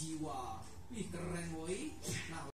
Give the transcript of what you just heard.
jiwa. Peter.